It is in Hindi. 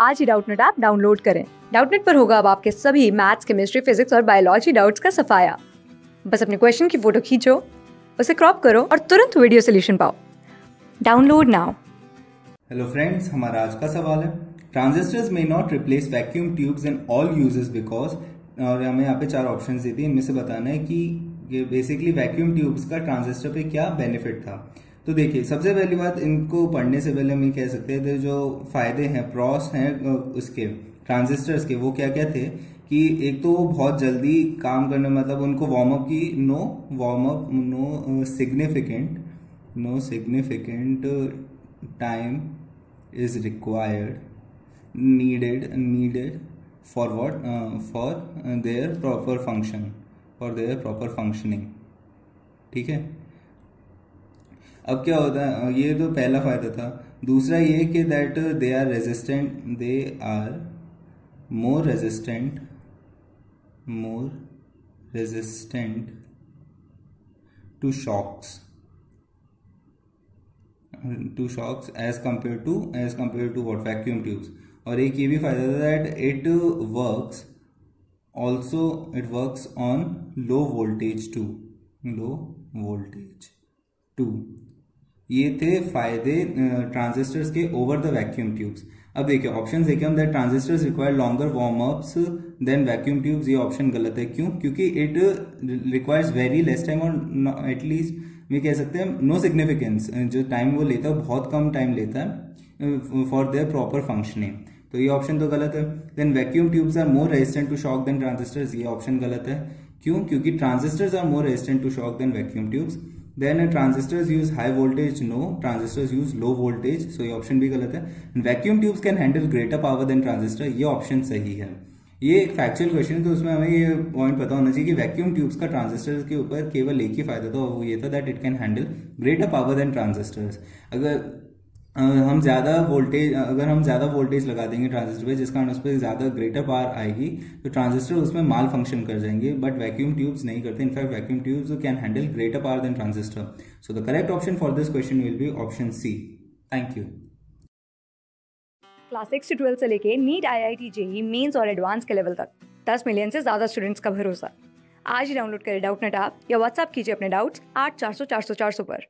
आज ही डाउटनेट ऐप डाउनलोड करें। डाउटनेट पर होगा अब आपके सभी मैथ्स, केमिस्ट्री, फिजिक्स और बायोलॉजी डाउट्स का सफाया। बस अपने क्वेश्चन की फ़ोटो खींचो, उसे क्रॉप करो और तुरंत वीडियो सोल्यूशन पाओ। Download now. हेलो फ्रेंड्स हमारा आज का सवाल है। ट्रांजिस्टर्स में not replace vacuum tubes in all uses because और हमें यहाँ पे चार ऑप्शन देती है इनमें से बताना है कि बेसिकली वैक्यूम ट्यूब्स का ट्रांजिस्टर पे क्या बेनिफिट था। तो देखिए, सबसे पहली बात, इनको पढ़ने से पहले हम ये कह सकते थे जो फ़ायदे हैं, प्रॉस हैं उसके ट्रांजिस्टर्स के, वो क्या क्या थे? कि एक तो वो बहुत जल्दी काम करने मतलब उनको वार्म अप की no warm up no significant no significant time is required needed needed for what for their proper function for their proper functioning ठीक है? अब क्या होता है, ये तो पहला फ़ायदा था। दूसरा ये कि that they are resistant they are more resistant more resistant to shocks to shocks as compare to as compare to what vacuum tubes और एक ये भी फ़ायदा था that it works also it works on low voltage too low voltage too ये थे फ़ायदे ट्रांजिस्टर्स के ओवर द वैक्यूम ट्यूब्स अब देखिए ऑप्शन देखिए हम that transistors require longer warm ups than vacuum tubes ये ऑप्शन गलत है। क्यों? क्योंकि it requires very less time और एटलीस्ट मैं कह सकते हैं नो सिग्निफिकेंस जो टाइम वो लेता है बहुत कम टाइम लेता है फॉर देयर प्रॉपर फंक्शनिंग तो ये ऑप्शन तो गलत है। Then vacuum tubes are more resistant to shock than transistors ये ऑप्शन गलत है। क्यों? क्योंकि transistors are more resistant to shock than vacuum tubes then transistors use high voltage no transistors use low voltage so ये ऑप्शन भी गलत है. Vacuum tubes can handle greater power than transistor ये ऑप्शन सही है. ये एक फैक्चुअल क्वेश्चन है तो उसमें हमें ये पॉइंट पता होना चाहिए कि वैक्यूम ट्यूब्स का ट्रांजिस्टर के ऊपर केवल एक ही फ़ायदा था वो ये था that it can handle greater power than transistors अगर हम ज़्यादा वोल्टेज अगर हम ज़्यादा वोल्टेज लगा देंगे ट्रांजिस्टर पे जिस कारण उस पर ज़्यादा ग्रेटर पावर आएगी तो ट्रांजिस्टर उसमें माल फ़ंक्शन कर जाएँगे बट वैक्यूम ट्यूब्स नहीं करते. In fact vacuum tubes can handle greater power than transistor so the correct option for this question will be option C thank you class six से ट्वेल्थ से लेके NEET I I T JEE Mains और एडवांस के लेवल तक, दस मिलियन से ज़्यादा स्टूडेंट्स का भरोसा। आज ही डाउनलोड करें डाउट नेट आप या व्हाट्सअप कीजिए अपने डाउट्स आठ चार सौ चार सौ चार सौ पर।